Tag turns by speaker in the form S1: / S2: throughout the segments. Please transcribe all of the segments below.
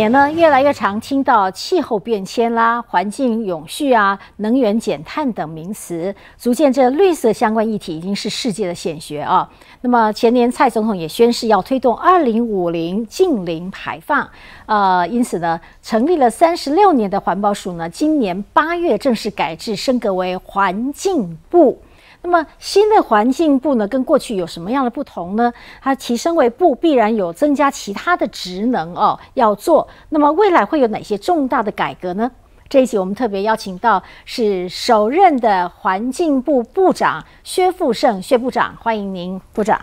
S1: 年呢，越来越常听到气候变迁啦、环境永续啊、能源减碳等名词，足见这绿色相关议题已经是世界的显学啊。那么前年蔡总统也宣誓要推动二零五零净零排放，呃，因此呢，成立了三十六年的环保署呢，今年八月正式改制升格为环境部。那么新的环境部呢，跟过去有什么样的不同呢？它提升为部，必然有增加其他的职能哦要做。那么未来会有哪些重大的改革呢？这一集我们特别邀请到是首任的环境部部长薛富盛薛部长，欢迎您部长。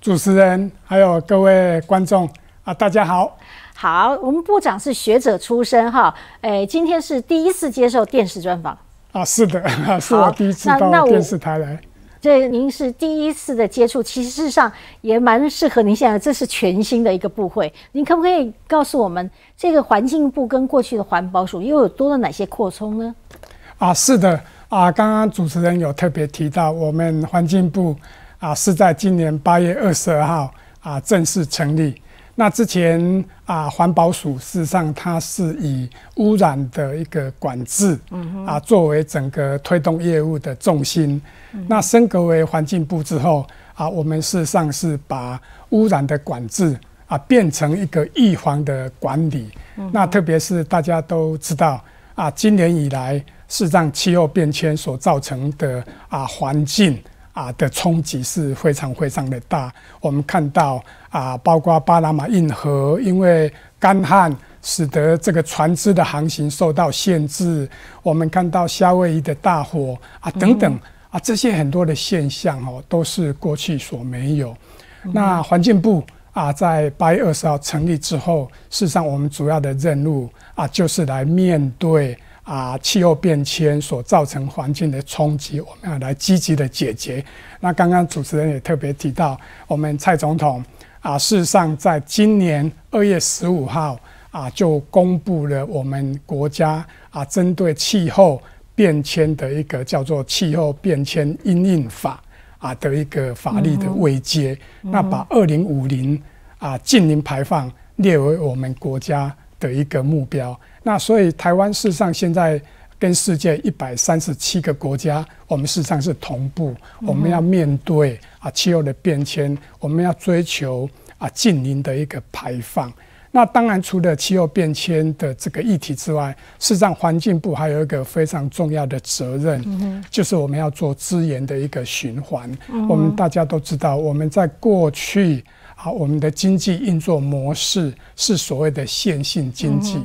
S2: 主持人还有各位观众啊，大家好。
S1: 好，我们部长是学者出身哈，诶，今天是第一次接受电视专访。
S2: 啊，是的，是我第一次到电视台来。
S1: 这您是第一次的接触，其实事实上也蛮适合您。现在这是全新的一个部会，您可不可以告诉我们，这个环境部跟过去的环保署又有多了哪些扩充呢？
S2: 啊，是的，啊，刚刚主持人有特别提到，我们环境部啊是在今年八月二十二号啊正式成立。那之前啊，环保署事实上它是以污染的一个管制啊作为整个推动业务的重心。那升格为环境部之后啊，我们事实上是把污染的管制啊变成一个预防的管理。那特别是大家都知道啊，今年以来事实上气候变迁所造成的啊环境。啊的冲击是非常非常的大。我们看到啊，包括巴拿马运河因为干旱，使得这个船只的航行受到限制。我们看到夏威夷的大火啊等等啊，这些很多的现象哦，都是过去所没有。那环境部啊，在八月二十号成立之后，事实上我们主要的任务啊，就是来面对。啊，气候变迁所造成环境的冲击，我们要来积极的解决。那刚刚主持人也特别提到，我们蔡总统啊，事实上在今年二月十五号啊，就公布了我们国家啊，针对气候变迁的一个叫做《气候变迁因应法》啊的一个法律的位阶，那把二零五零啊近零排放列为我们国家的一个目标。那所以台湾事实上现在跟世界一百三十七个国家，我们事实上是同步。我们要面对啊气候的变迁，我们要追求啊近邻的一个排放。那当然除了气候变迁的这个议题之外，事实上环境部还有一个非常重要的责任，就是我们要做资源的一个循环。我们大家都知道，我们在过去啊我们的经济运作模式是所谓的线性经济。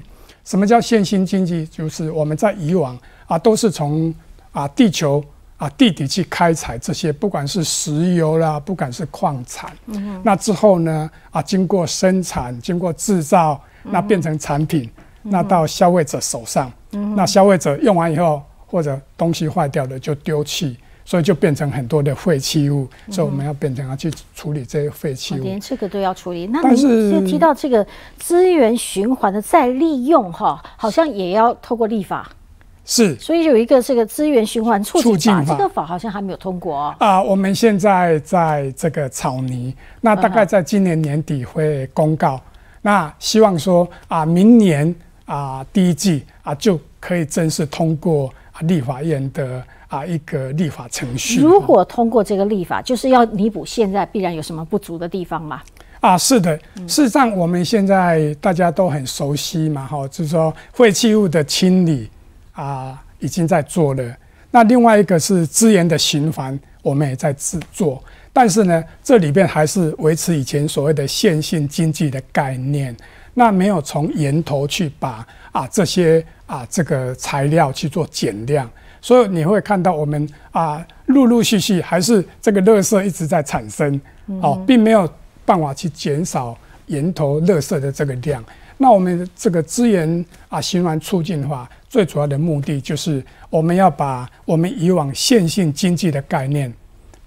S2: 什么叫线性经济？就是我们在以往啊，都是从啊地球啊地底去开采这些，不管是石油啦，不管是矿产。嗯。那之后呢啊，经过生产，经过制造，那变成产品，那到消费者手上。嗯。那消费者用完以后，或者东西坏掉了，就丢弃。所以就变成很多的废弃物，所以我们要变成要去处理这些废弃物，
S1: 连这个都要处理。那您就提到这个资源循环的再利用，哈，好像也要透过立法。
S2: 是，
S1: 所以有一个这个资源循环促进法，这个法好像还没有通过
S2: 啊。我们现在在这个草拟，那大概在今年年底会公告。那希望说啊，明年啊第一季啊就可以正式通过立法院的。啊，一个立法程序。
S1: 如果通过这个立法，就是要弥补现在必然有什么不足的地方吗？
S2: 啊，是的。事实上，我们现在大家都很熟悉嘛，哈，就是说废弃物的清理啊，已经在做了。那另外一个是资源的循环，我们也在制作。但是呢，这里边还是维持以前所谓的线性经济的概念，那没有从源头去把啊这些啊这个材料去做减量。所以你会看到我们啊，陆陆续续还是这个垃圾一直在产生，哦，并没有办法去减少源头垃圾的这个量。那我们这个资源啊循环促进法最主要的目的就是我们要把我们以往线性经济的概念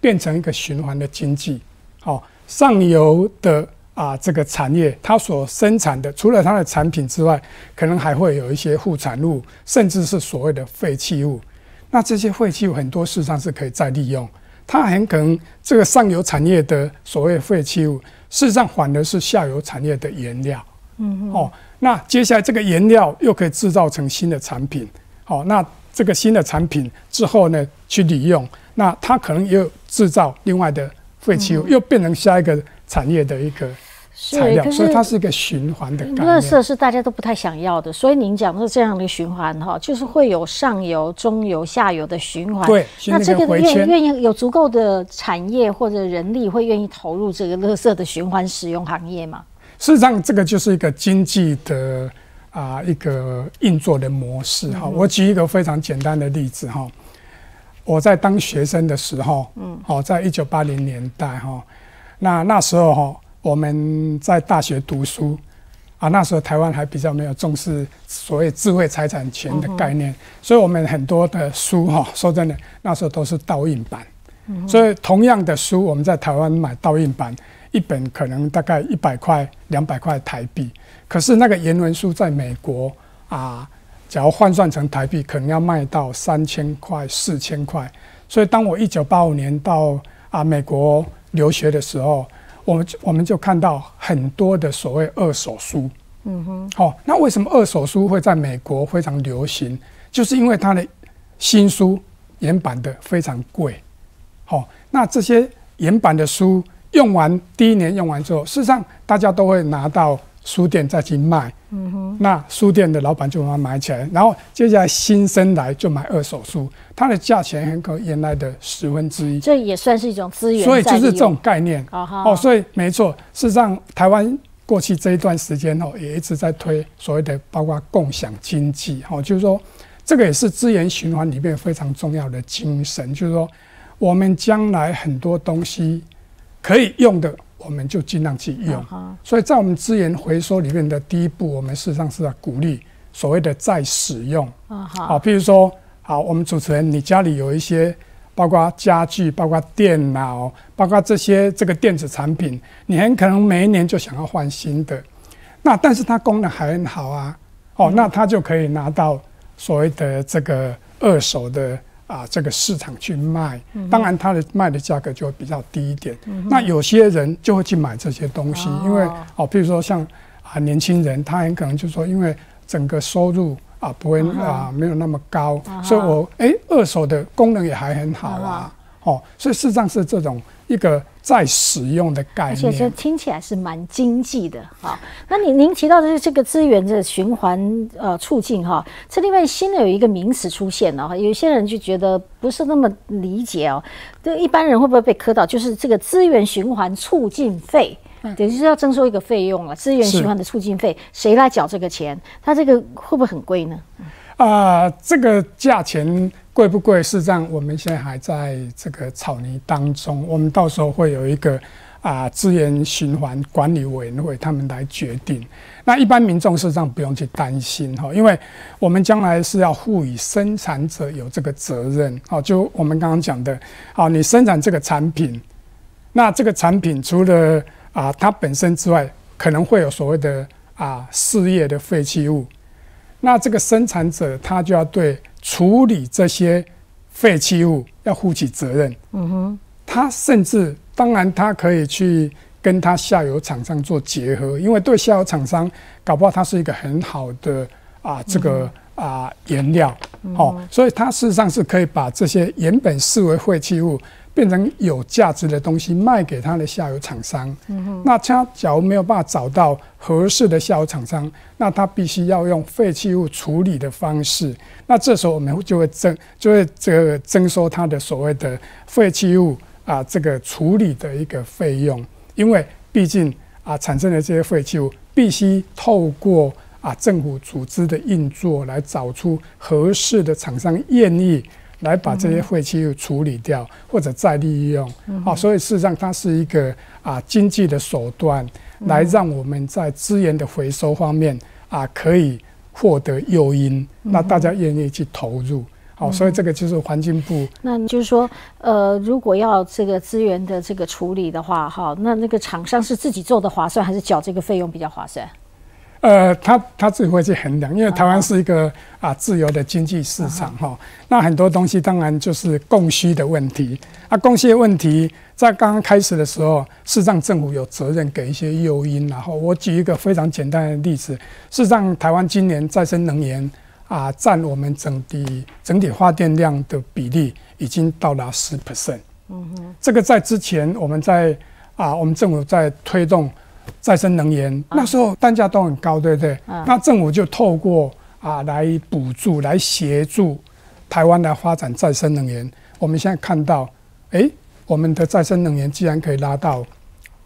S2: 变成一个循环的经济。好，上游的啊这个产业它所生产的，除了它的产品之外，可能还会有一些副产物，甚至是所谓的废弃物。那这些废弃物很多事实上是可以再利用，它很可能这个上游产业的所谓废弃物，事实上反而是下游产业的原料，嗯哦，那接下来这个原料又可以制造成新的产品，好，那这个新的产品之后呢，去利用，那它可能又制造另外的废弃物，又变成下一个产业的一个。材料，所以它是一个循环的概念。
S1: 垃圾是大家都不太想要的，所以您讲的这样的循环哈，就是会有上游、中游、下游的循环。
S2: 对，
S1: 那这
S2: 个
S1: 愿愿意有足够的产业或者人力会愿意投入这个垃圾的循环使用行业吗？
S2: 事实上，这个就是一个经济的啊一个运作的模式哈。我举一个非常简单的例子哈，我在当学生的时候，嗯，好，在一九八零年代哈，那那时候哈。我们在大学读书啊，那时候台湾还比较没有重视所谓智慧财产权的概念，所以我们很多的书哈，说真的，那时候都是倒印版。所以同样的书，我们在台湾买倒印版，一本可能大概一百块、两百块台币。可是那个原文书在美国啊，假如换算成台币，可能要卖到三千块、四千块。所以当我一九八五年到啊美国留学的时候，我们我们就看到很多的所谓二手书，嗯哼，好，那为什么二手书会在美国非常流行？就是因为它的新书原版的非常贵，好，那这些原版的书用完第一年用完之后，事实上大家都会拿到。书店再去卖，嗯哼，那书店的老板就把它买起来，然后接下来新生来就买二手书，它的价钱很可原来的十分之一，
S1: 这也算是一种资源，
S2: 所以就是这种概念，哦，所以没错，事实上台湾过去这一段时间哦，也一直在推所谓的包括共享经济，哦，就是说这个也是资源循环里面非常重要的精神，就是说我们将来很多东西可以用的。我们就尽量去用，所以在我们资源回收里面的第一步，我们事实上是要鼓励所谓的再使用。好，譬如说，好，我们主持人，你家里有一些包括家具、包括电脑、包括这些这个电子产品，你很可能每一年就想要换新的，那但是它功能还很好啊，哦，那它就可以拿到所谓的这个二手的。啊，这个市场去卖，当然它的卖的价格就会比较低一点。那有些人就会去买这些东西，因为哦，比如说像啊年轻人，他很可能就说，因为整个收入啊不会啊没有那么高，所以我哎二手的功能也还很好啊。哦，所以事实上是这种一个再使用的概念，
S1: 而且这听起来是蛮经济的哈。那您您提到的这个资源的循环呃促进哈，这另外新的有一个名词出现了哈，有些人就觉得不是那么理解哦。这一般人会不会被磕到？就是这个资源循环促进费，等于是要征收一个费用了。资源循环的促进费，谁来缴这个钱？它这个会不会很贵呢？
S2: 啊，这个价钱。贵不贵？事实上，我们现在还在这个草泥当中。我们到时候会有一个啊资源循环管理委员会，他们来决定。那一般民众事实上不用去担心哈，因为我们将来是要赋予生产者有这个责任。好，就我们刚刚讲的，好，你生产这个产品，那这个产品除了啊它本身之外，可能会有所谓的啊事业的废弃物。那这个生产者他就要对处理这些废弃物要负起责任。嗯哼，他甚至当然他可以去跟他下游厂商做结合，因为对下游厂商搞不好他是一个很好的啊这个啊原料。哦，所以他事实上是可以把这些原本视为废弃物。变成有价值的东西卖给他的下游厂商，那他假如没有办法找到合适的下游厂商，那他必须要用废弃物处理的方式。那这时候我们就会征，就会这个征收他的所谓的废弃物啊这个处理的一个费用，因为毕竟啊产生的这些废弃物必须透过啊政府组织的运作来找出合适的厂商愿意。来把这些废弃物处理掉，或者再利用，好，所以事实上它是一个啊经济的手段，来让我们在资源的回收方面啊可以获得诱因，那大家愿意去投入，好，所以这个就是环境部。
S1: 那就是说，呃，如果要这个资源的这个处理的话，哈，那那个厂商是自己做的划算，还是缴这个费用比较划算？
S2: 呃，他他自己会去衡量，因为台湾是一个啊自由的经济市场哈。那很多东西当然就是供需的问题啊，供需的问题在刚刚开始的时候，事实上政府有责任给一些诱因。然后我举一个非常简单的例子，事实上台湾今年再生能源啊占我们整体整体发电量的比例已经到达十 percent。嗯哼，这个在之前我们在啊我们政府在推动。再生能源那时候单价都很高，对不对？那政府就透过啊来补助、来协助台湾来发展再生能源。我们现在看到，哎，我们的再生能源既然可以拉到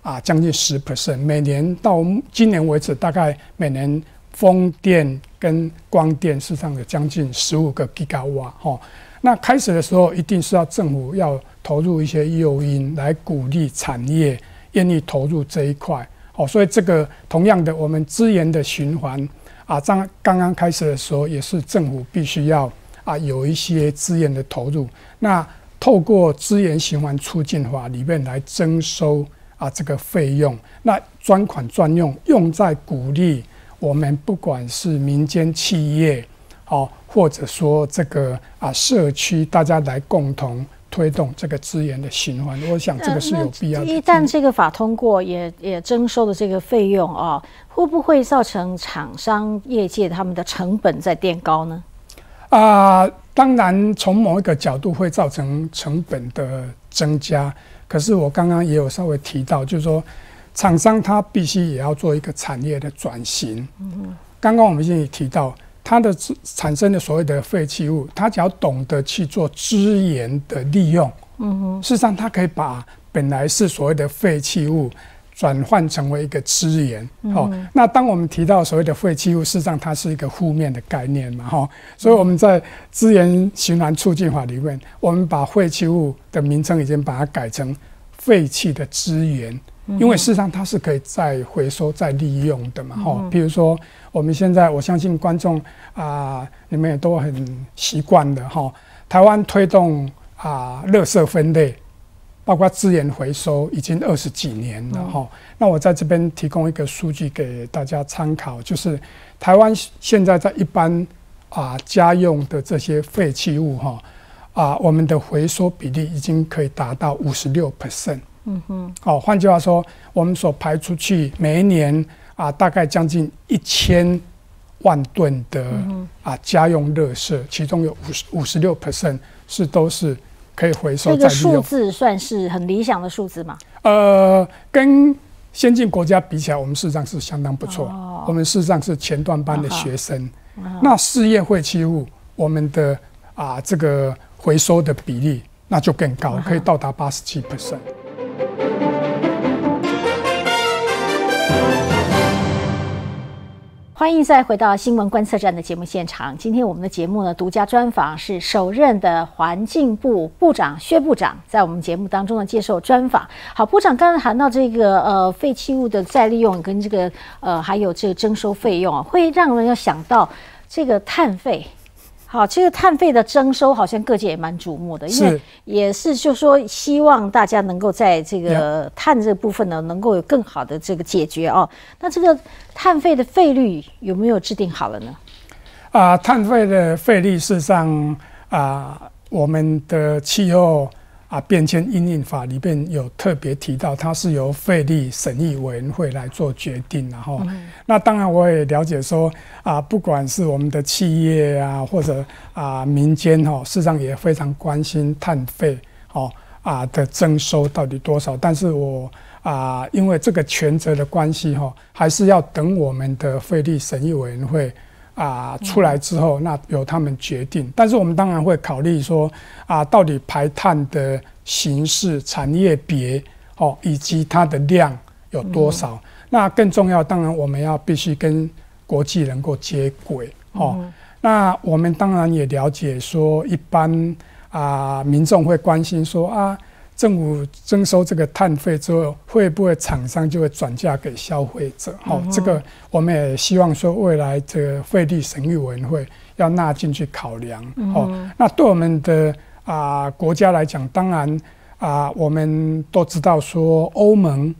S2: 啊将近十 percent，每年到今年为止，大概每年风电跟光电市场有将近十五个 giga 瓦哈。那开始的时候，一定是要政府要投入一些诱因来鼓励产业愿意投入这一块。哦，所以这个同样的，我们资源的循环啊，刚刚刚开始的时候，也是政府必须要啊有一些资源的投入。那透过资源循环促进法里面来征收啊这个费用，那专款专用，用在鼓励我们不管是民间企业，哦，或者说这个啊社区，大家来共同。推动这个资源的循环，我想这个是有必要的。
S1: 一旦这个法通过，也也征收的这个费用啊，会不会造成厂商业界他们的成本在垫高呢？
S2: 啊，当然从某一个角度会造成成本的增加。可是我刚刚也有稍微提到，就是说厂商他必须也要做一个产业的转型。嗯刚刚我们已经提到。它的产生的所谓的废弃物，它只要懂得去做资源的利用，嗯哼，事实上它可以把本来是所谓的废弃物转换成为一个资源。好，那当我们提到所谓的废弃物，事实上它是一个负面的概念嘛，哈，所以我们在资源循环促进法里面，我们把废弃物的名称已经把它改成废弃的资源。因为事实上它是可以再回收、再利用的嘛，哈。比如说，我们现在我相信观众啊，你们也都很习惯的哈。台湾推动啊，垃圾分类，包括资源回收，已经二十几年了哈。那我在这边提供一个数据给大家参考，就是台湾现在在一般啊家用的这些废弃物哈啊，我们的回收比例已经可以达到五十六 percent。嗯哼，哦，换句话说，我们所排出去每一年啊，大概将近一千万吨的啊家用热圾，其中有五十五十六 percent 是都是可以回收再利
S1: 用。这个数字算是很理想的数字吗？
S2: 呃，跟先进国家比起来，我们事实上是相当不错。我们事实上是前段班的学生。那事业废弃物，我们的啊这个回收的比例那就更高，可以到达八十七 percent。
S1: 欢迎再回到新闻观测站的节目现场。今天我们的节目呢，独家专访是首任的环境部部长薛部长，在我们节目当中呢接受专访。好，部长刚才谈到这个呃废弃物的再利用跟这个呃还有这个征收费用啊，会让人要想到这个碳费。好，这个碳费的征收好像各界也蛮瞩目的，因为也是就说希望大家能够在这个碳这部分呢，能够有更好的这个解决哦。那这个碳费的费率有没有制定好了呢？
S2: 啊，碳费的费率事实上啊，我们的气候。啊，变迁应应法里边有特别提到，它是由费力审议委员会来做决定，然后，那当然我也了解说，啊，不管是我们的企业啊，或者啊民间哈，事实上也非常关心碳费哦啊的征收到底多少，但是我啊因为这个权责的关系哈，还是要等我们的费力审议委员会。啊，出来之后，那由他们决定。但是我们当然会考虑说，啊，到底排碳的形式、产业别，哦，以及它的量有多少。那更重要，当然我们要必须跟国际能够接轨，哦。那我们当然也了解说，一般啊，民众会关心说啊。政府征收这个碳费之后，会不会厂商就会转嫁给消费者？好，这个我们也希望说，未来这个费率审议委员会要纳进去考量。哦，那对我们的啊国家来讲，当然啊，我们都知道说，欧盟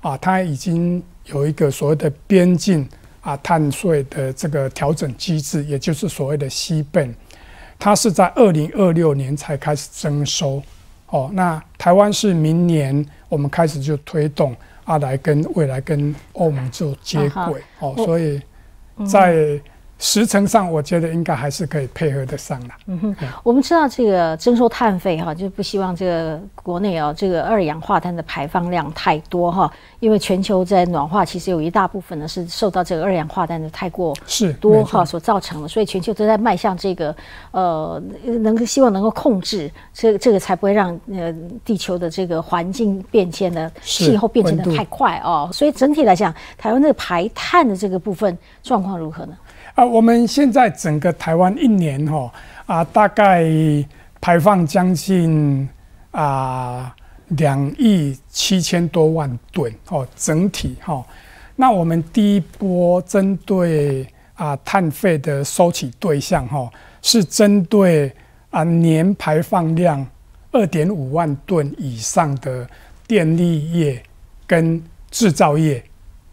S2: 啊，它已经有一个所谓的边境啊碳税的这个调整机制，也就是所谓的西本，它是在二零二六年才开始征收。哦，那台湾是明年我们开始就推动啊，来跟未来跟欧盟做接轨。哦，所以在。时程上，我觉得应该还是可以配合得上的。
S1: 嗯哼，我们知道这个征收碳费哈，就不希望这个国内啊这个二氧化碳的排放量太多哈，因为全球在暖化，其实有一大部分呢是受到这个二氧化碳的太过
S2: 是
S1: 多哈所造成的，所以全球都在迈向这个呃，能够希望能够控制这这个才不会让呃地球的这个环境变迁的气候变迁的太快哦。所以整体来讲，台湾这个排碳的这个部分状况如何呢？
S2: 啊，我们现在整个台湾一年哈啊，大概排放将近啊两亿七千多万吨哦，整体哈。那我们第一波针对啊碳费的收取对象哈，是针对啊年排放量二点五万吨以上的电力业跟制造业。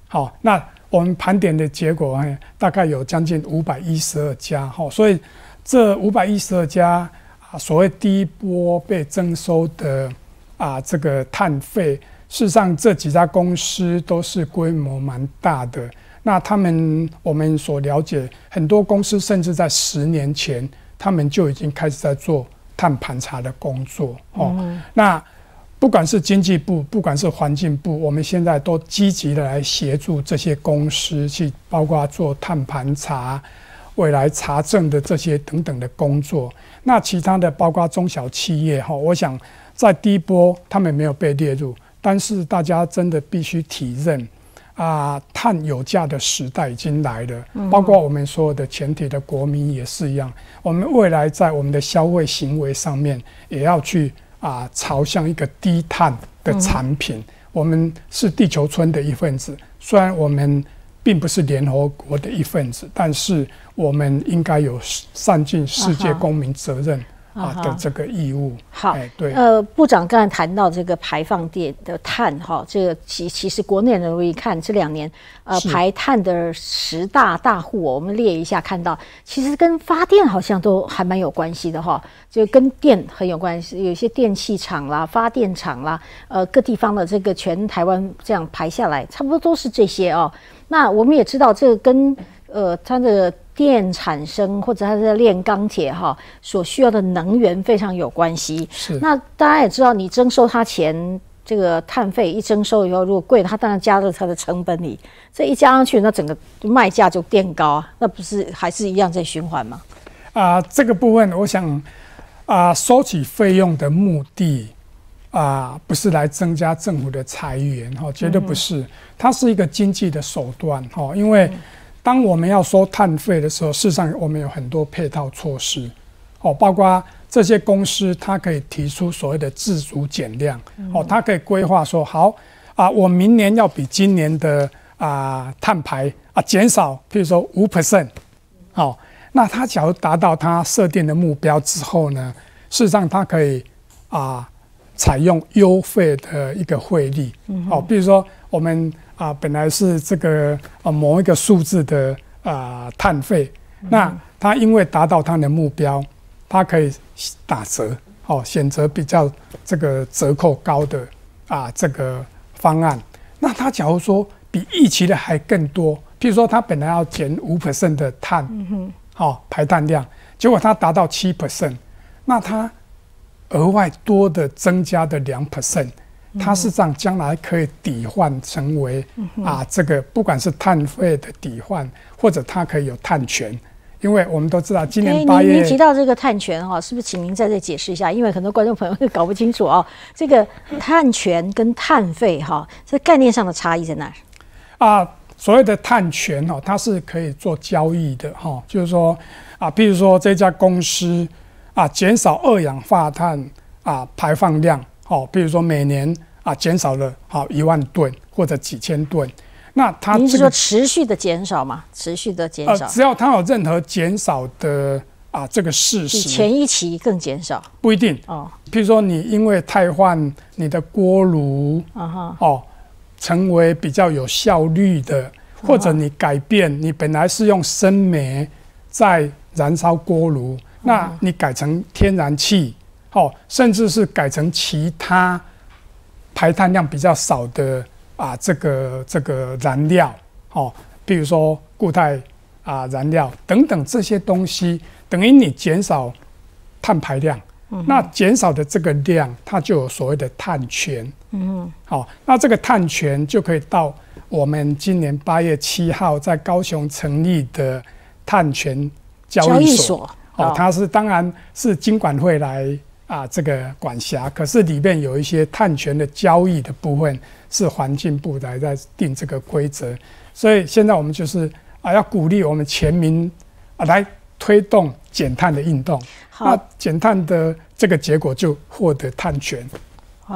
S2: 好，那。我们盘点的结果，大概有将近五百一十二家，哈，所以这五百一十二家啊，所谓第一波被征收的啊，这个碳费，事实上这几家公司都是规模蛮大的。那他们我们所了解，很多公司甚至在十年前，他们就已经开始在做碳盘查的工作，哦，那。不管是经济部，不管是环境部，我们现在都积极的来协助这些公司去，包括做碳盘查、未来查证的这些等等的工作。那其他的，包括中小企业哈，我想在第一波他们没有被列入，但是大家真的必须体认啊，碳有价的时代已经来了。包括我们所有的全体的国民也是一样，我们未来在我们的消费行为上面也要去。啊，朝向一个低碳的产品，我们是地球村的一份子。虽然我们并不是联合国的一份子，但是我们应该有善尽世界公民责任。啊的这个义务
S1: 好，对，呃，部长刚才谈到这个排放电的碳哈，这个其其实国内人容易看这两年呃排碳的十大大户，我们列一下，看到其实跟发电好像都还蛮有关系的哈，就跟电很有关系，有些电器厂啦、发电厂啦，呃，各地方的这个全台湾这样排下来，差不多都是这些哦。那我们也知道这个跟呃它的。电产生或者它在炼钢铁哈所需要的能源非常有关系。
S2: 是。
S1: 那大家也知道，你征收他钱，这个碳费一征收以后，如果贵，它当然加入它的成本里。这一加上去，那整个卖价就变高啊，那不是还是一样在循环吗？
S2: 啊，这个部分我想啊，收取费用的目的啊，不是来增加政府的财源哈，绝对不是，它是一个经济的手段哈，因为。当我们要收碳费的时候，事实上我们有很多配套措施，哦，包括这些公司它可以提出所谓的自主减量，哦，它可以规划说好啊，我明年要比今年的啊碳排啊减少，譬如说五 percent，好，那它假如达到它设定的目标之后呢，事实上它可以啊采用优惠的一个汇率，哦，比如说我们。啊，本来是这个啊某一个数字的啊碳费，那它因为达到它的目标，它可以打折，哦，选择比较这个折扣高的啊这个方案。那它假如说比预期的还更多，譬如说它本来要减五 percent 的碳，好排碳量，结果它达到七 percent，那它额外多的增加的两 percent。它是这样，将来可以抵换成为啊，这个不管是碳费的抵换，或者它可以有碳权，因为我们都知道今年八月。
S1: 您提到这个碳权哈，是不是请您在这解释一下？因为很多观众朋友会搞不清楚哦，这个碳权跟碳费哈，这概念上的差异在哪？
S2: 啊，所谓的碳权哈，它是可以做交易的哈，就是说啊，比如说这家公司啊，减少二氧化碳啊排放量。哦，比如说每年啊减少了好一万吨或者几千吨，那它
S1: 您是说持续的减少嘛？持续的减少，
S2: 只要它有任何减少的啊这个事实，比
S1: 前一期更减少？
S2: 不一定哦。譬如说你因为汰换你的锅炉啊哈。哦，成为比较有效率的，或者你改变，你本来是用生煤在燃烧锅炉，那你改成天然气，哦，甚至是改成其他排碳量比较少的啊，这个这个燃料，哦，比如说固态啊燃料等等这些东西，等于你减少碳排量。那减少的这个量，它就有所谓的碳权。嗯，好，那这个碳权就可以到我们今年八月七号在高雄成立的碳权交易所。哦，它是当然是经管会来啊这个管辖，可是里面有一些碳权的交易的部分是环境部来在定这个规则。所以现在我们就是啊要鼓励我们全民啊来推动减碳的运动。那减碳的这个结果就获得碳权，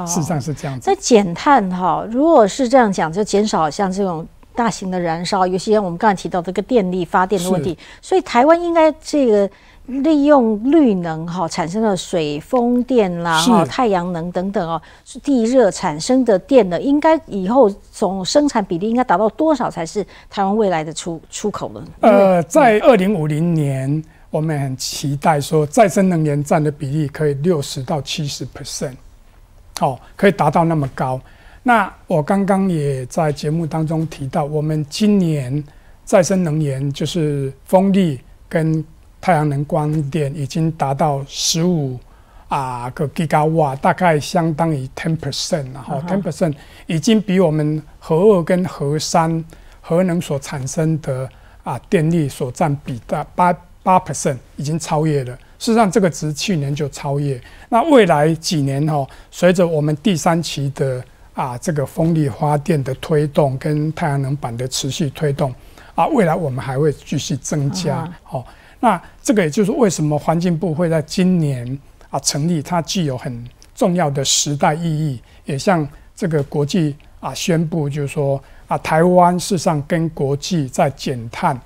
S2: 事实上是这样子。
S1: 在减碳哈，如果是这样讲，就减少像这种大型的燃烧，尤其像我们刚才提到这个电力发电的问题，所以台湾应该这个利用绿能哈产生的水风电啦、哈太阳能等等哦，地热产生的电呢，应该以后总生产比例应该达到多少才是台湾未来的出出口呢？
S2: 呃，在二零五零年。我们很期待说，再生能源占的比例可以六十到七十 percent，哦，可以达到那么高。那我刚刚也在节目当中提到，我们今年再生能源就是风力跟太阳能光电已经达到十五啊个 giga 瓦，大概相当于 ten percent，然后 ten percent 已经比我们核二跟核三核能所产生的啊电力所占比大八。八 percent 已经超越了，事实上这个值去年就超越。那未来几年哈，随着我们第三期的啊这个风力发电的推动跟太阳能板的持续推动啊，未来我们还会继续增加。好，那这个也就是为什么环境部会在今年啊成立，它具有很重要的时代意义，也向这个国际啊宣布，就是说啊台湾事实上跟国际在减碳，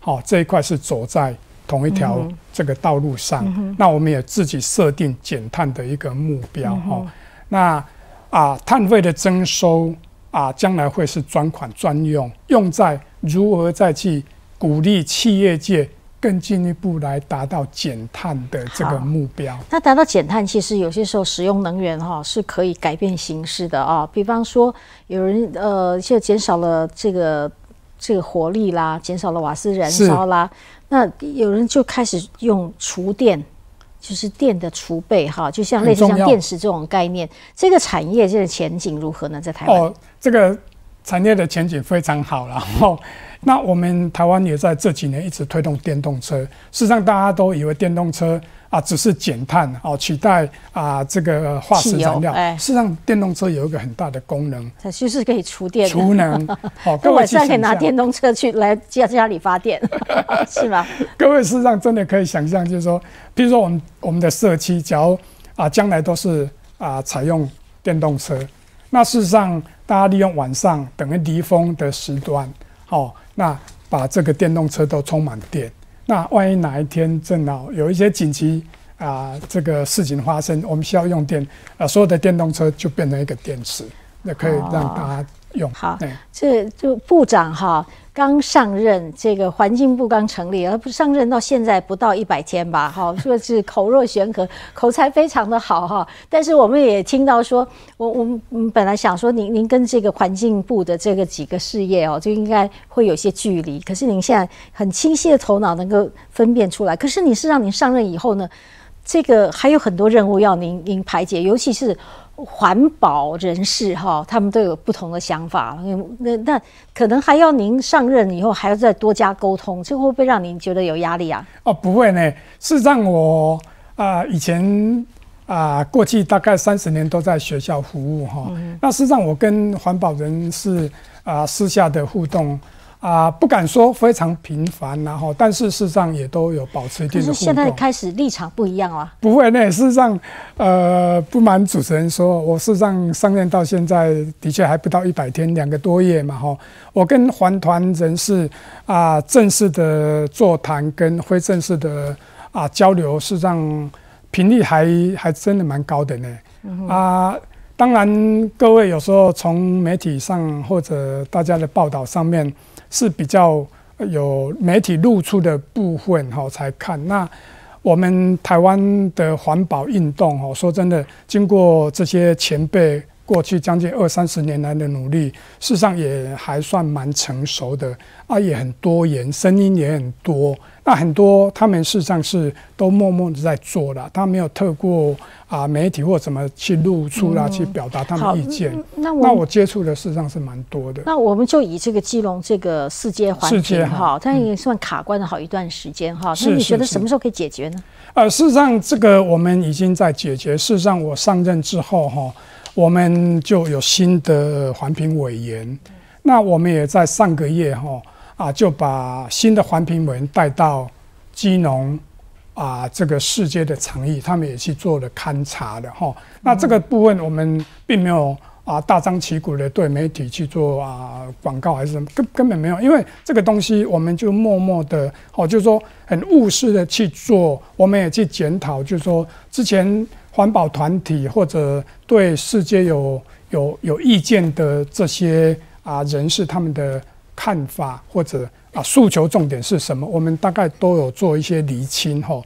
S2: 好这一块是走在。同一条这个道路上，那我们也自己设定减碳的一个目标哈。那啊，碳费的征收啊，将来会是专款专用，用在如何再去鼓励企业界更进一步来达到减碳的这个目标。
S1: 那达到减碳，其实有些时候使用能源哈是可以改变形式的啊。比方说，有人呃，就减少了这个这个火力啦，减少了瓦斯燃烧啦。那有人就开始用储电，就是电的储备哈，就像类似像电池这种概念，这个产业这个前景如何呢？在台湾？哦，
S2: 这个产业的前景非常好然。后，那我们台湾也在这几年一直推动电动车，事实上大家都以为电动车。啊，只是减碳哦，取代啊这个化石燃料。事实上，电动车有一个很大的功能，
S1: 它就是可以储电。
S2: 储能，
S1: 哦，各位晚上可以拿电动车去来家家里发电，是吗？
S2: 各位事实上真的可以想象，就是说，比如说我们我们的社区，假如啊将来都是啊采用电动车，那事实上大家利用晚上等于离峰的时段，哦，那把这个电动车都充满电。那万一哪一天正好有一些紧急啊，这个事情发生，我们需要用电，啊，所有的电动车就变成一个电池，那可以让大家用。
S1: 好，这就部长哈。刚上任，这个环境部刚成立，而不上任到现在不到一百天吧？哈，说是口若悬河，口才非常的好哈。但是我们也听到说，我我们本来想说，您您跟这个环境部的这个几个事业哦，就应该会有些距离。可是您现在很清晰的头脑能够分辨出来。可是你是让您上任以后呢，这个还有很多任务要您您排解，尤其是。环保人士哈，他们都有不同的想法。那那可能还要您上任以后还要再多加沟通，这会不会让您觉得有压力啊？
S2: 哦，不会呢。事实上，我啊以前啊过去大概三十年都在学校服务哈。那事实上，我跟环保人士啊私下的互动。啊，不敢说非常频繁，然后，但是事实上也都有保持一定的互动。
S1: 现在开始立场不一样了。
S2: 不会，那事实上，呃，不瞒主持人说，我事实上上任到现在的确还不到一百天，两个多月嘛，哈。我跟环团人士啊，正式的座谈跟非正式的啊交流，事实上频率还还真的蛮高的呢。啊，当然各位有时候从媒体上或者大家的报道上面。是比较有媒体露出的部分哈才看。那我们台湾的环保运动哦，说真的，经过这些前辈。过去将近二三十年来的努力，事实上也还算蛮成熟的啊，也很多元，声音也很多。那很多他们事实上是都默默的在做了，他没有透过啊媒体或怎么去露出啦，去表达他们意见。
S1: 那
S2: 那我接触的事实上是蛮多的。
S1: 那我们就以这个基隆这个世界环境哈，它也算卡关了好一段时间哈。那你觉得什么时候可以解决呢？
S2: 呃，事实上这个我们已经在解决。事实上我上任之后哈。我们就有新的环评委员，那我们也在上个月哈啊就把新的环评委员带到基隆啊这个世界的场域，他们也去做了勘察的哈。那这个部分我们并没有啊大张旗鼓的对媒体去做啊广告还是什么，根根本没有，因为这个东西我们就默默的哦，就是说很务实的去做，我们也去检讨，就是说之前。环保团体或者对世界有有有意见的这些啊人士，他们的看法或者啊诉求重点是什么？我们大概都有做一些厘清哈。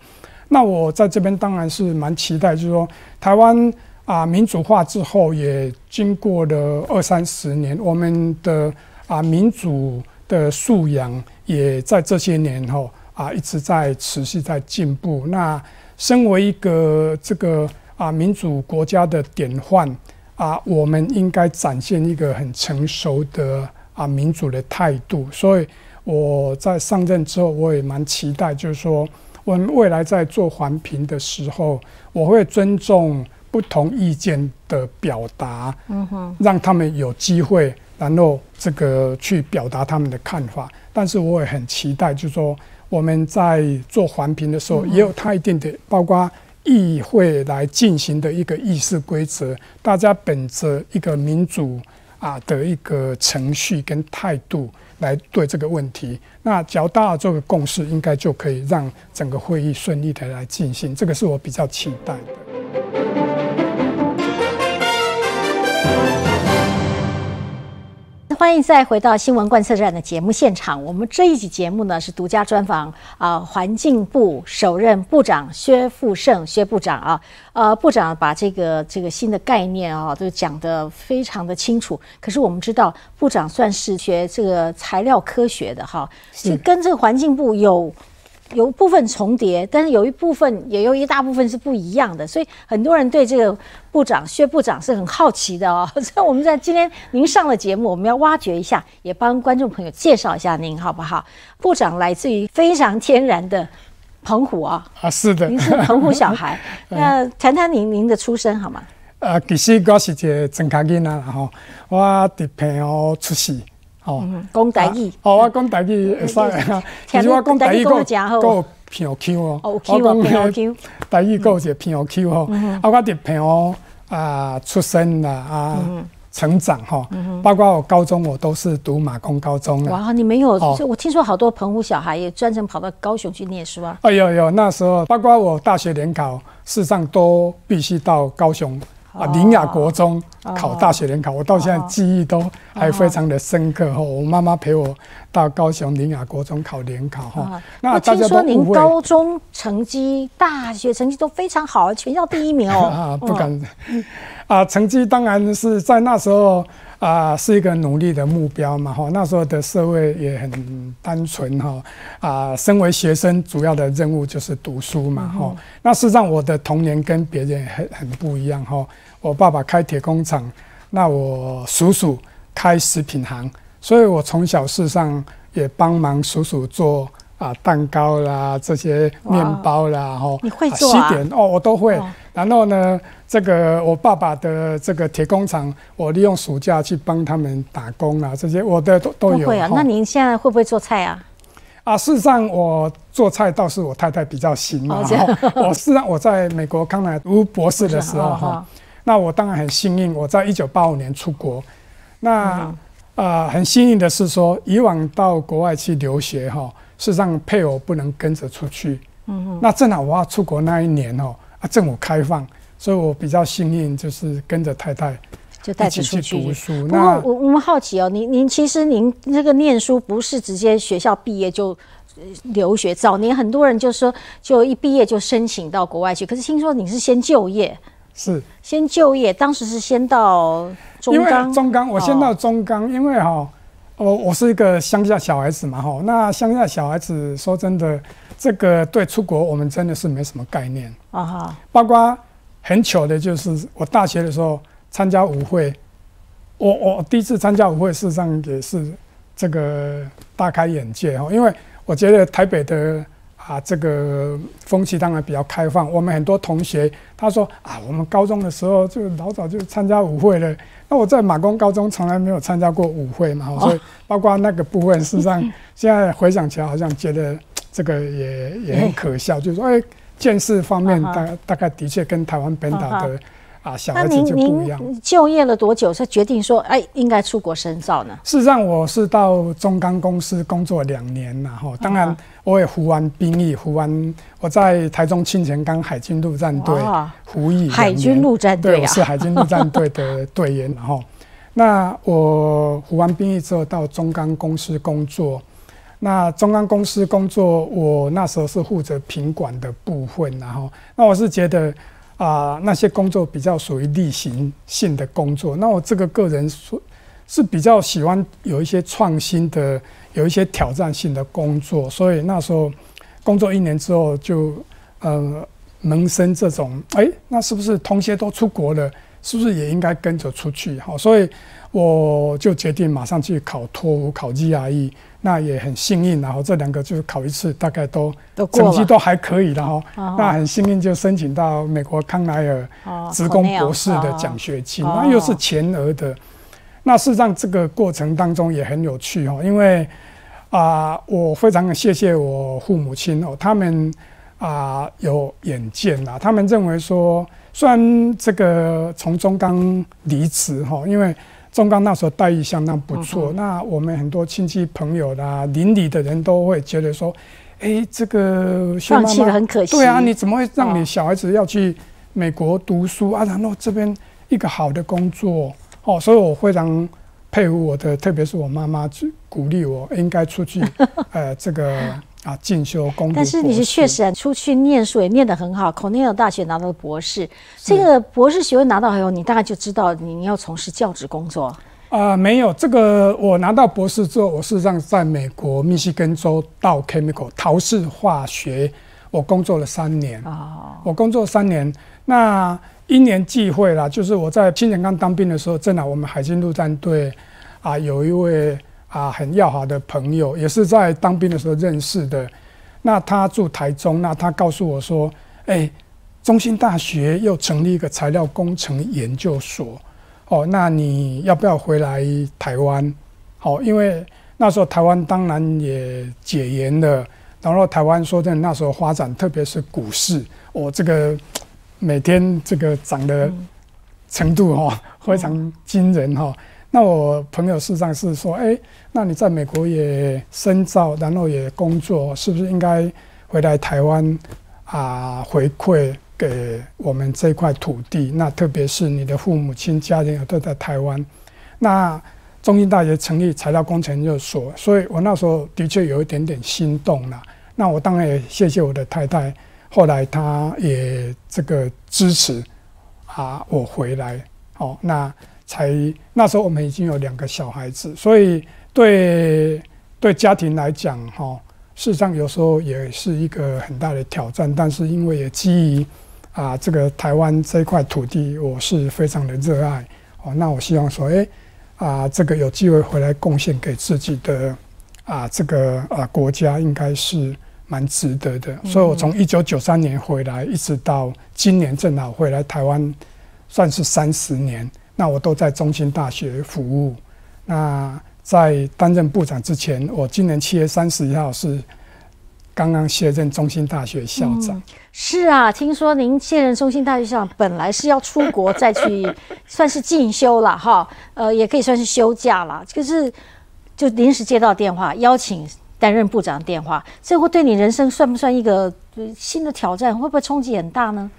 S2: 那我在这边当然是蛮期待，就是说台湾啊民主化之后，也经过了二三十年，我们的啊民主的素养也在这些年哈啊一直在持续在进步。那身为一个这个。啊，民主国家的典范啊，我们应该展现一个很成熟的啊民主的态度。所以我在上任之后，我也蛮期待，就是说我们未来在做环评的时候，我会尊重不同意见的表达，嗯哼，让他们有机会，然后这个去表达他们的看法。但是我也很期待，就是说我们在做环评的时候，也有它一定的，包括。议会来进行的一个议事规则，大家本着一个民主啊的一个程序跟态度来对这个问题，那较大做个共识，应该就可以让整个会议顺利的来进行。这个是我比较期待的。
S1: 欢迎再回到新闻观测站的节目现场。我们这一集节目呢是独家专访啊，环境部首任部长薛富盛薛部长啊，呃，部长把这个这个新的概念啊都讲得非常的清楚。可是我们知道，部长算是学这个材料科学的哈，是跟这个环境部有。有部分重叠，但是有一部分也有一大部分是不一样的，所以很多人对这个部长薛部长是很好奇的哦。所以我们在今天您上了节目，我们要挖掘一下，也帮观众朋友介绍一下您好不好？部长来自于非常天然的澎湖啊，
S2: 啊是的，
S1: 您是澎湖小孩，那谈谈您您的出身好吗？
S2: 呃，其实我是一个真卡囡仔吼，我伫澎湖出世。
S1: 哦，讲台语，
S2: 哦，我讲台语会使啊。其实我讲台语够够偏 Q 哦，
S1: 我讲偏 Q，
S2: 台语够是偏 Q 哦。啊，我伫偏湖啊出生啦啊，成长哈，包括我高中我都是读马公高中的。
S1: 哇，你没有？我听说好多澎湖小孩也专程跑到高雄去念书啊。
S2: 哎呦呦，那时候包括我大学联考，事实上都必须到高雄。啊，林雅国中考大学联考，我到现在记忆都还非常的深刻哈。我妈妈陪我到高雄林雅国中考联考哈。
S1: 那听说您高中成绩、大学成绩都非常好，全校第一名哦。
S2: 啊，不敢。啊，成绩当然是在那时候啊，是一个努力的目标嘛哈。那时候的社会也很单纯哈。啊，身为学生，主要的任务就是读书嘛哈。那事实上，我的童年跟别人很很不一样哈。我爸爸开铁工厂，那我叔叔开食品行，所以我从小事实上也帮忙叔叔做啊蛋糕啦，这些面包啦，
S1: 哈，你会做啊？
S2: 西点哦，我都会。然后呢，这个我爸爸的这个铁工厂，我利用暑假去帮他们打工啊，这些我的都都有。
S1: 会啊？那您现在会不会做菜啊？
S2: 啊，事实上我做菜倒是我太太比较行嘛。我事实上我在美国康乃读博士的时候哈。那我当然很幸运，我在一九八五年出国。那啊，很幸运的是说，以往到国外去留学哈，事实上配偶不能跟着出去。嗯哼。那正好我要出国那一年哦，啊，政府开放，所以我比较幸运，就是跟着太太
S1: 就带着
S2: 一起
S1: 出去
S2: 去。读书。
S1: 不过
S2: 那
S1: 我我们好奇哦，您您其实您这个念书不是直接学校毕业就呃留学，早年很多人就说就一毕业就申请到国外去，可是听说你是先就业，
S2: 是。
S1: 先就业，当时是先到中
S2: 因为
S1: 钢，
S2: 中钢，我先
S1: 哦
S2: 到中钢，因为哈、我我是一个乡下小孩子嘛哈、那乡下小孩子说真的，这个对出国我们真的是没什么概念。
S1: 啊哈，
S2: 包括很糗的，就是我大学的时候参加舞会，我我第一次参加舞会，事实上也是这个大开眼界哦，因为我觉得台北的啊这个风气当然比较开放，我们很多同学他说啊，我们高中的时候就老早就参加舞会了。那我在马公高中从来没有参加过舞会嘛，所以包括那个部分，事实上现在回想起来，好像觉得这个也也很可笑，就是说，哎，见识方面大大概的确跟台湾本岛的啊小
S1: 那
S2: 孩子就不一样。
S1: 您就业了多久才决定说，哎，应该出国深造呢？
S2: 事实上，我是到中钢公司工作两年了哈，当然
S1: 啊
S2: 我也服完兵役，服完我在台中清泉岗海军陆战队服役，
S1: 海军陆战
S2: 对，
S1: 队啊，
S2: 我是海军陆战队的队员，然后，那我服完兵役之后到中钢公司工作。那中钢公司工作，我那时候是负责品管的部分，然后，那我是觉得啊、那些工作比较属于例行性的工作。那我这个个人说是比较喜欢有一些创新的、有一些挑战性的工作，所以那时候工作一年之后就呃萌生这种，哎，那是不是同学都出国了，是不是也应该跟着出去？好，所以我就决定马上去考托福、考 GRE，那也很幸运，然后这两个就是考一次，大概都。成绩都还可以，然后
S1: 哦
S2: 那很幸运就申请到美国康奈尔
S1: 哦
S2: 职工博士的
S1: 哦
S2: 奖学金，
S1: 哦
S2: 那又是全额的。那事实上这个过程当中也很有趣哦，因为啊、我非常谢谢我父母亲哦，他们啊、有远见啦，他们认为说，虽然这个从中刚离职哈，因为中钢那时候待遇相当不错，
S1: 嗯
S2: 那我们很多亲戚朋友啦、邻里的人都会觉得说，哎，这个薛
S1: 放弃很可惜。
S2: 对啊，你怎么会让
S1: 哦
S2: 你小孩子要去美国读书啊？然后这边一个好的工作哦，所以我非常佩服我的，特别是我妈妈，去鼓励我应该出去 呃这个啊进修攻读
S1: 但是你是确实啊出去念书也念得很好，Cornell 大学拿到了博士。这个博士学位拿到以后，你大概就知道你你要从事教职工作。
S2: 啊、没有这个，我拿到博士之后，我事实上在美国密西根州到 Chemical 陶氏化学，我工作了三年。
S1: 哦，
S2: 我工作三年，那因年际会啦，就是我在青年刚当兵的时候，正好我们海军陆战队啊有一位啊很要好的朋友，也是在当兵的时候认识的。那他住台中，那他告诉我说：“哎、中心大学又成立一个材料工程研究所，哦，那你要不要回来台湾？好、因为那时候台湾当然也解严了，然后台湾说真的那时候发展，特别是股市，哦，这个每天这个涨的程度哈、非常惊人哈、那我朋友事实上是说，哎，那你在美国也深造，然后也工作，是不是应该回来台湾啊回馈给我们这块土地？那特别是你的父母亲家人也都在台湾，那中兴大学成立材料工程研究所，所以我那时候的确有一点点心动了。那我当然也谢谢我的太太，后来她也这个支持啊我回来。哦，那才那时候我们已经有两个小孩子，所以对对家庭来讲，哈、哦，事实上有时候也是一个很大的挑战。但是因为也基于啊这个台湾这块土地，我是非常的热爱。哦，那我希望说，哎啊，这个有机会回来贡献给自己的啊这个啊国家，应该是蛮值得的。所以我从一九九三年回来，一直到今年正好回来台湾。算是三十年，那我都在中兴大学服务。那在担任部长之前，我今年七月三十一号是刚刚卸任中兴大学校长。
S1: 是啊，听说您卸任中兴大学校长，本来是要出国再去，算是进修了哈，呃，也可以算是休假了。就是就临时接到电话，邀请担任部长电话，这会对你人生算不算一个新的挑战？会不会冲击很大呢？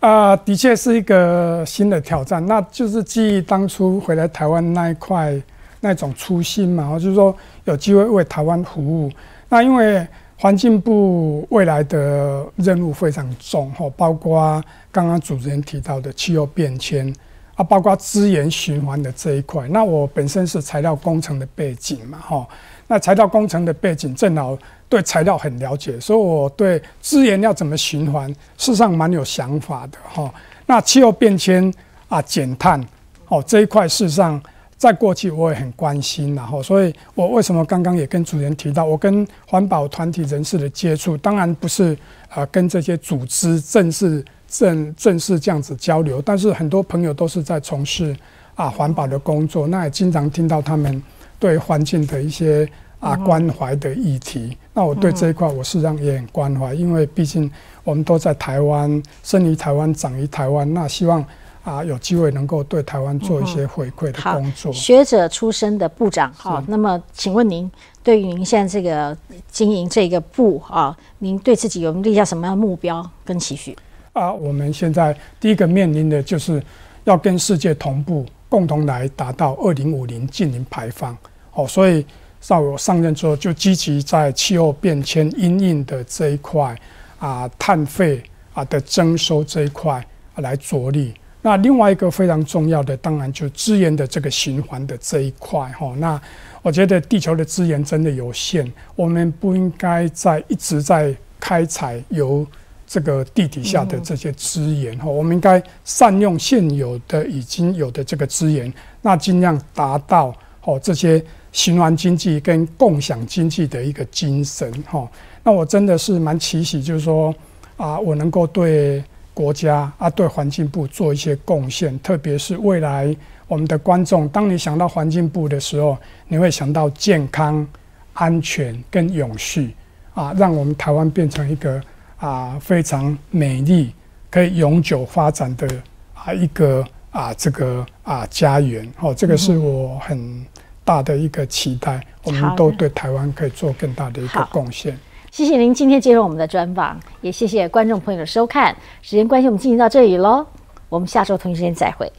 S2: 啊，的确是一个新的挑战。那就是基于当初回来台湾那一块那种初心嘛，就是说有机会为台湾服务。那因为环境部未来的任务非常重，哈，包括刚刚主持人提到的气候变迁啊，包括资源循环的这一块。那我本身是材料工程的背景嘛，哈，那材料工程的背景正好。对材料很了解，所以我对资源要怎么循环，事实上蛮有想法的哈。那气候变迁啊，减碳哦这一块，事实上在过去我也很关心，然后，所以我为什么刚刚也跟主人提到，我跟环保团体人士的接触，当然不是啊跟这些组织正式正正式这样子交流，但是很多朋友都是在从事啊环保的工作，那也经常听到他们对环境的一些。啊，关怀的议题，那我对这一块我实际上也很关怀，因为毕竟我们都在台湾，生于台湾，长于台湾，那希望啊有机会能够对台湾做一些回馈的工作。
S1: 学者出身的部长，好，那么请问您对于您现在这个经营这个部啊，您对自己有立下什么样的目标跟期许？
S2: 啊，我们现在第一个面临的就是要跟世界同步，共同来达到二零五零净零排放。哦，所以。在我上任之后，就积极在气候变迁因应的这一块啊，碳费啊的征收这一块来着力。那另外一个非常重要的，当然就资源的这个循环的这一块哈。那我觉得地球的资源真的有限，我们不应该在一直在开采由这个地底下的这些资源哈。我们应该善用现有的已经有的这个资源，那尽量达到哦这些。循环经济跟共享经济的一个精神，哈，那我真的是蛮奇喜，就是说啊，我能够对国家啊，对环境部做一些贡献，特别是未来我们的观众，当你想到环境部的时候，你会想到健康、安全跟永续啊，让我们台湾变成一个啊非常美丽、可以永久发展的啊一个啊这个啊家园，哦，这个是我很。大的一个期待，我们都对台湾可以做更大的一个贡献。
S1: 谢谢您今天接受我们的专访，也谢谢观众朋友的收看。时间关系，我们进行到这里喽，我们下周同一时间再会。